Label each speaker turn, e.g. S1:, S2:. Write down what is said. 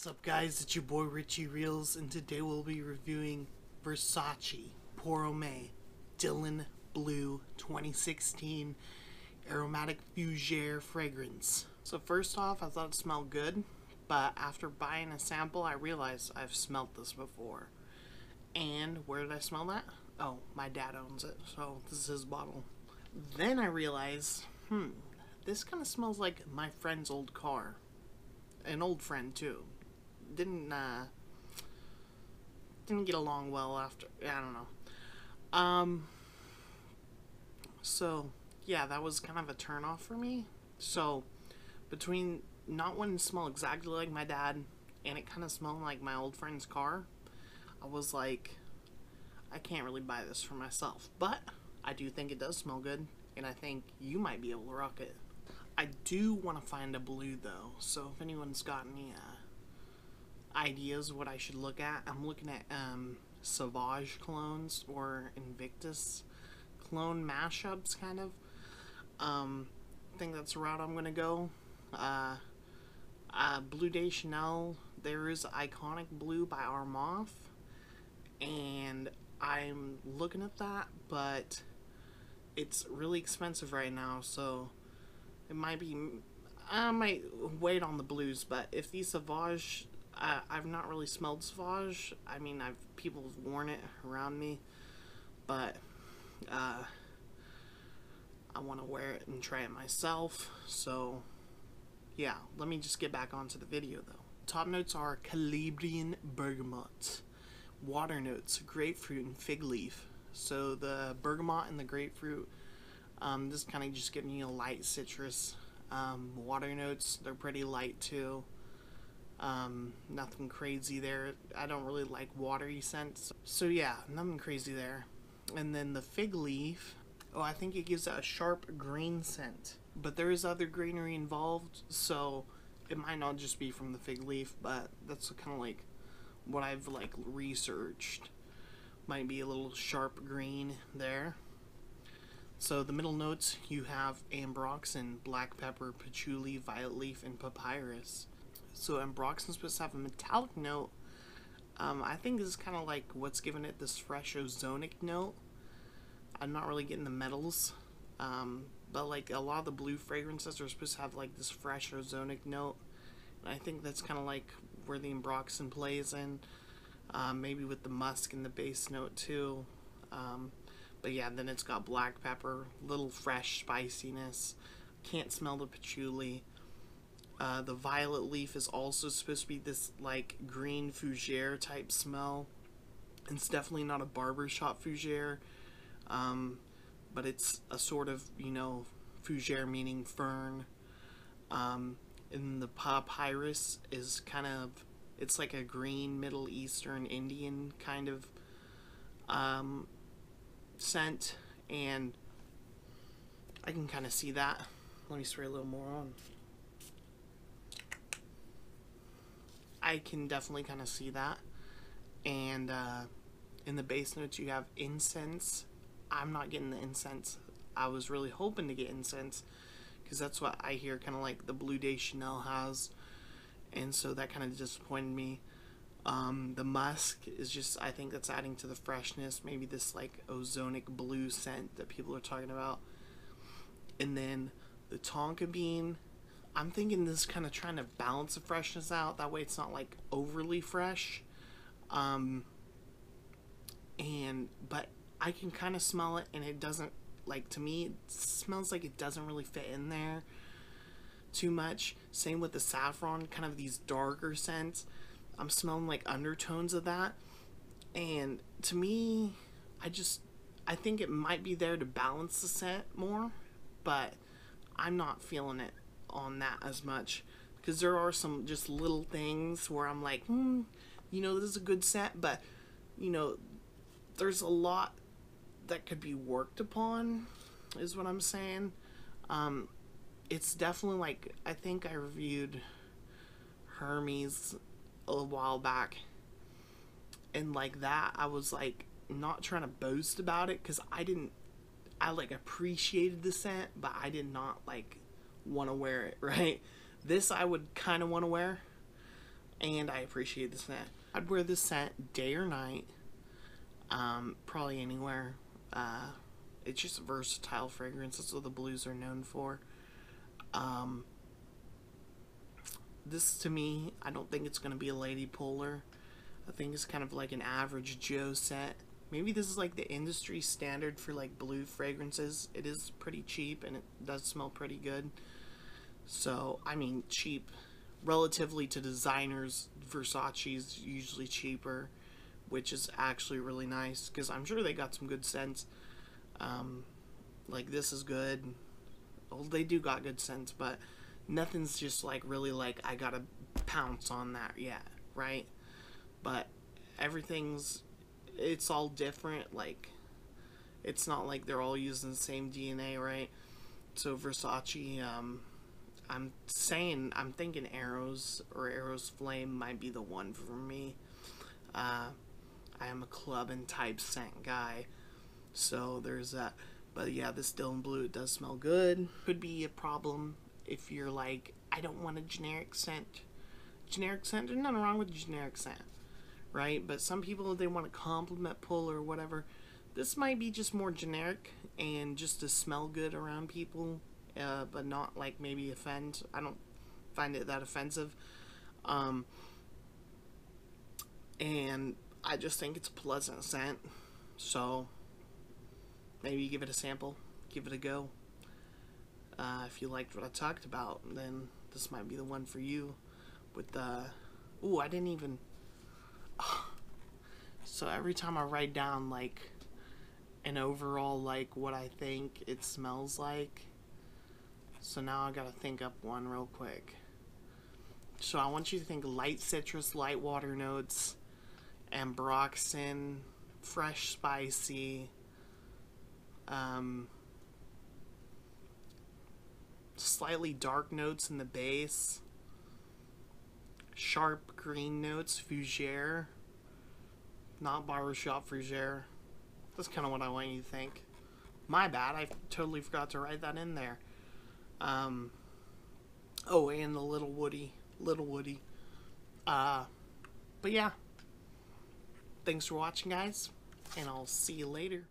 S1: What's up guys, it's your boy Ritchey Reels and today we'll be reviewing Versace Pour Homme Dylan Blue 2016 Aromatic Fougere Fragrance. So first off, I thought it smelled good, but after buying a sample I realized I've smelled this before. And where did I smell that? Oh, my dad owns it, so this is his bottle. Then I realized, hmm, this kind of smells like my friend's old car. An old friend too didn't uh, didn't get along well after. I don't know. Um. So yeah, that was kind of a turn off for me. So between not wanting to smell exactly like my dad and it kind of smelling like my old friend's car, I was like, I can't really buy this for myself. But I do think it does smell good, and I think you might be able to rock it. I do want to find a blue though, so if anyone's got any uh, ideas what I should look at. I'm looking at um, Sauvage clones or Invictus clone mashups, kind of. Um, I think that's the route I'm gonna go. Uh, uh, Bleu de Chanel. There is Iconic Blue by Armaf, and I'm looking at that, but it's really expensive right now, so it might be. I might wait on the blues, but if these Sauvage uh, I've not really smelled Sauvage. I mean, I've people have worn it around me, but uh, I want to wear it and try it myself. So, yeah, let me just get back onto the video though. Top notes are Calabrian bergamot, water notes grapefruit and fig leaf. So the bergamot and the grapefruit, um, this kind of just giving you a light citrus. Um, water notes, they're pretty light too. Um, nothing crazy there. I don't really like watery scents. So yeah, nothing crazy there. And then the fig leaf, oh, I think it gives a sharp green scent. But there is other greenery involved, so it might not just be from the fig leaf, but that's kind of like what I've like researched. Might be a little sharp green there. So the middle notes, you have ambroxan, black pepper, patchouli, violet leaf, and papyrus. So ambroxan's supposed to have a metallic note. Um, I think this is kind of like what's giving it this fresh ozonic note. I'm not really getting the metals. Um, but like a lot of the blue fragrances are supposed to have like this fresh ozonic note. And I think that's kind of like where the ambroxan plays in. Um, maybe with the musk and the base note too. Um, but yeah, then it's got black pepper, little fresh spiciness. Can't smell the patchouli. Uh, the violet leaf is also supposed to be this like green fougere type smell. It's definitely not a barbershop fougere, um, but it's a sort of, you know, fougere meaning fern. Um, and the papyrus is kind of, it's like a green Middle Eastern Indian kind of um, scent, and I can kind of see that. Let me spray a little more on. I can definitely kind of see that. And uh, in the base notes, you have incense. I'm not getting the incense. I was really hoping to get incense because that's what I hear kind of like the Bleu de Chanel has. And so that kind of disappointed me. Um, the musk is just, I think that's adding to the freshness. Maybe this like ozonic blue scent that people are talking about. And then the tonka bean I'm thinking this kind of trying to balance the freshness out. That way it's not like overly fresh. Um, and, but I can kind of smell it and it doesn't, like to me, it smells like it doesn't really fit in there too much. Same with the saffron, kind of these darker scents. I'm smelling like undertones of that. And to me, I just, I think it might be there to balance the scent more, but I'm not feeling it on that as much because there are some just little things where I'm like, hmm, you know, this is a good set, but you know, there's a lot that could be worked upon, is what I'm saying. Um, it's definitely like I think I reviewed Hermes a while back, and like that, I was like not trying to boast about it because I didn't. I like appreciated the scent, but I did not like want to wear it, right? This I would kind of want to wear. and I appreciate the scent. I'd wear this scent day or night, um, probably anywhere. Uh, it's just a versatile fragrance. That's what the blues are known for. Um, this to me, I don't think it's going to be a lady puller. I think it's kind of like an average Joe set. Maybe this is like the industry standard for like blue fragrances. It is pretty cheap and it does smell pretty good. So, I mean, cheap relatively to designers. Versace's usually cheaper, which is actually really nice because I'm sure they got some good scents. Um, like this is good. Well, they do got good scents, but nothing's just like really like I gotta pounce on that yet, right? But everything's it's all different. Like it's not like they're all using the same DNA, right? So Versace, um, I'm saying I'm thinking Eros or Eros Flame might be the one for me. Uh, I am a club and type scent guy, so there's that. But yeah, this Dylan Blue it does smell good. Could be a problem if you're like, I don't want a generic scent. Generic scent, there's nothing wrong with generic scent, right? But some people they want to compliment pull or whatever. This might be just more generic and just to smell good around people, uh, but not like maybe offend. I don't find it that offensive. Um, and I just think it's a pleasant scent. So maybe give it a sample, give it a go. Uh, if you liked what I talked about, then this might be the one for you. With the, ooh, I didn't even. So every time I write down like an overall like what I think it smells like. So now I gotta think up one real quick. So I want you to think light citrus, light water notes, ambroxan, fresh spicy, um, slightly dark notes in the base, sharp green notes, fougere, not barbershop fougere. That's kind of what I want you to think. My bad, I totally forgot to write that in there. Um, oh, and the little Woody, little Woody. Uh, but yeah, thanks for watching, guys, and I'll see you later.